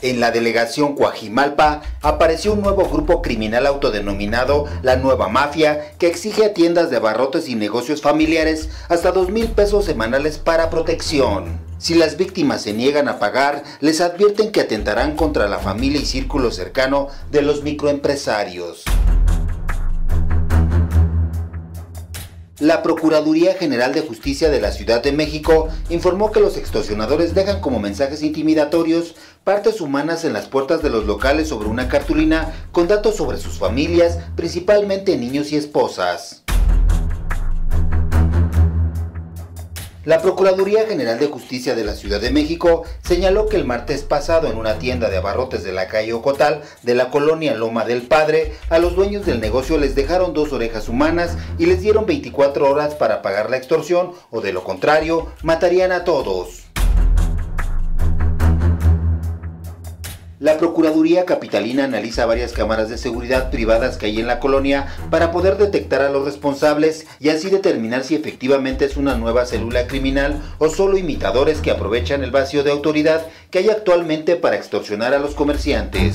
En la delegación Coajimalpa apareció un nuevo grupo criminal autodenominado La Nueva Mafia que exige a tiendas de abarrotes y negocios familiares hasta dos mil pesos semanales para protección. Si las víctimas se niegan a pagar, les advierten que atentarán contra la familia y círculo cercano de los microempresarios. La Procuraduría General de Justicia de la Ciudad de México informó que los extorsionadores dejan como mensajes intimidatorios partes humanas en las puertas de los locales sobre una cartulina con datos sobre sus familias, principalmente niños y esposas. La Procuraduría General de Justicia de la Ciudad de México señaló que el martes pasado en una tienda de abarrotes de la calle Ocotal de la colonia Loma del Padre, a los dueños del negocio les dejaron dos orejas humanas y les dieron 24 horas para pagar la extorsión o de lo contrario matarían a todos. La Procuraduría Capitalina analiza varias cámaras de seguridad privadas que hay en la colonia para poder detectar a los responsables y así determinar si efectivamente es una nueva célula criminal o solo imitadores que aprovechan el vacío de autoridad que hay actualmente para extorsionar a los comerciantes.